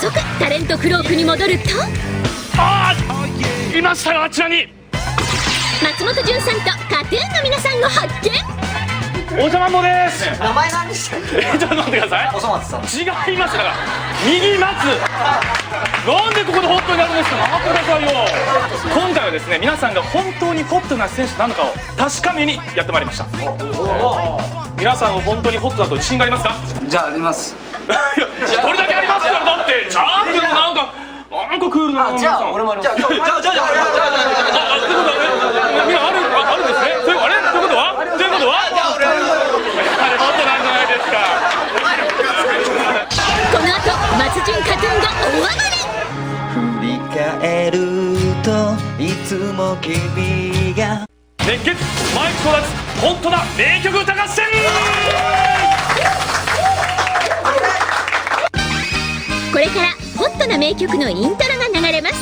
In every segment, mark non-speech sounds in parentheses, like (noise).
速タレントフロークに戻ると。ああいましたよあちらに。松本潤さんと KAT−TUN の皆さんを発見。おじゃまもです。名前何でしたっけ？えちょっと待ってください。おそ松さん。違います。だから右松なんでここでホットになるんですか待ってくださいよ。今回はですね皆さんが本当にホットな選手なのかを確かめにやってまいりました。皆さんは本当にホットだと自信がありますか？じゃああります。(laughs) いやってチャンピオンなんかなんかクールなじゃあ俺もあります。じゃあじゃあじゃあじゃあじゃあじゃああってことはねみんなあるああるんですねというあれということはということはあれホットなんじゃないですかこの後松潤 KAT−TUN が大暴れ振り返るといつも君が熱血マイク争奪ホットな名曲歌合戦これからホットな名曲のイントロが流れます。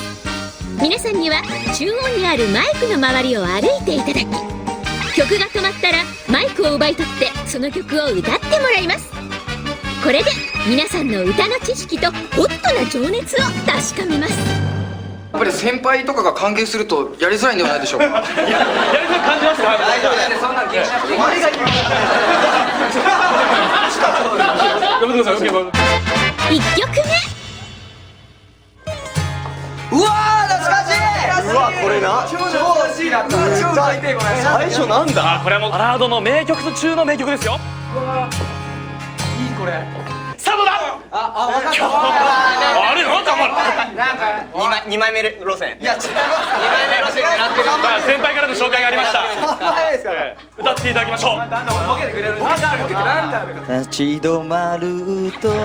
皆さんには中央にあるマイクの周りを歩いていただき曲が止まったらマイクを奪い取ってその曲を歌ってもらいます。これで皆さんの歌の知識とホットな情熱を確かめます。やっぱり先輩とかが歓迎するとやりづらいんではないでしょうか？(laughs) いややりづらく感じますか大丈夫だね (laughs) そんなん気にしなくていい俺が言うやめてください1曲目。うわー懐かしい！うわこれな？超欲しい。な超最低これ最初なんだ？あこれはもうバラードの名曲中の名曲ですよ。いいこれ。さあどうだ？ああ分かったなんか二枚二枚目路線。いや違います二枚目路線狙ってる。まあ先輩からの紹介がありました。前ですからええ。歌っていただきましょう。ボケてくれるなんだ。ボケてなんだ立ち止まるといつも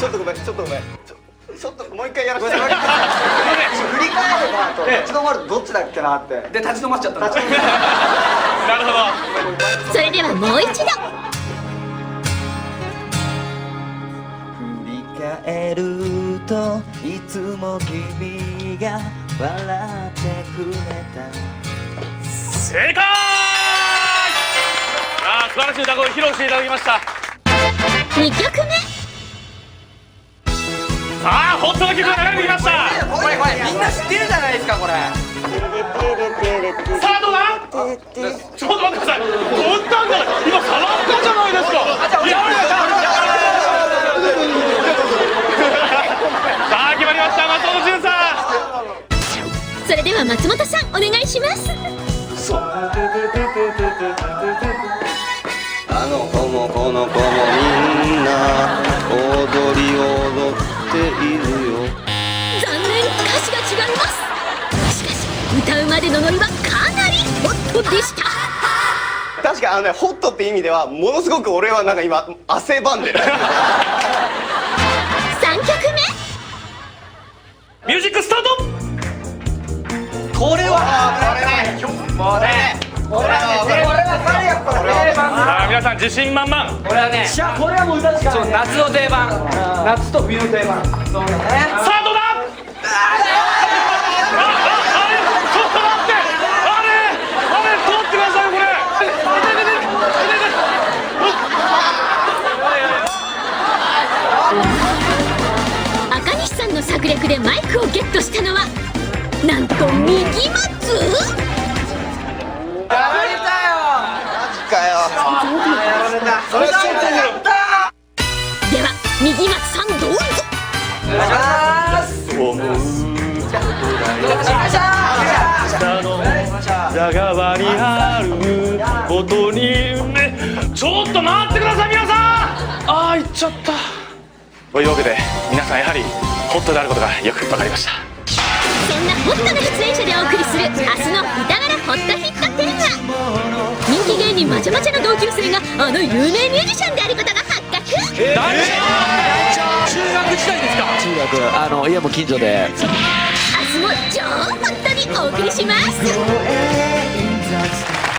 ちょっとごめん。ちょっとごめん。ちょちょっともう一回やらせて振り返ればと立ち止まるとどっちだっけなってで立ち止まっちゃったなるほどそれではもう一度も君が笑ってくれた。正解。あー素晴らしい歌声披露していただきました。2曲目。さあホットな曲が流れてきました。これこれみんな知ってるじゃないですかこれ。さあどうだ？ちょっと待ってください。本当だ今触ったじゃないですか。いやは松本さんお願いします。あの子もこの子もみんな踊り踊っているよ。残念歌詞が違います。しかし歌うまでのノリはかなりホットでした。確かにあのねホットって意味ではものすごく俺はなんか今汗ばんでる。3曲ミュージックスタートこれはこれねもうね。これはねこれは誰やこれ定番さあ皆さん自信満々。これはねこれはもう歌しかない。夏の定番。夏と冬の定番。そうだね。さあどうだ？赤西さんの策略でマイクをゲットしたのはなんと右松？やられたよ。かよ。やられた。それだでは右松さんどうぞ。お願いします思う裏側にあることにねちょっと待ってください皆さん。ああ行っちゃったというわけで皆さん。やはりホットであることがよく分かりましたそんなホットな出演者でお送りする明日の歌柄ホットヒットテーマ人気芸人まちゃまちゃの同級生があの有名ミュージシャンであることが発覚。中学時代ですか中学あの家も近所で明日も超ホットにお送りします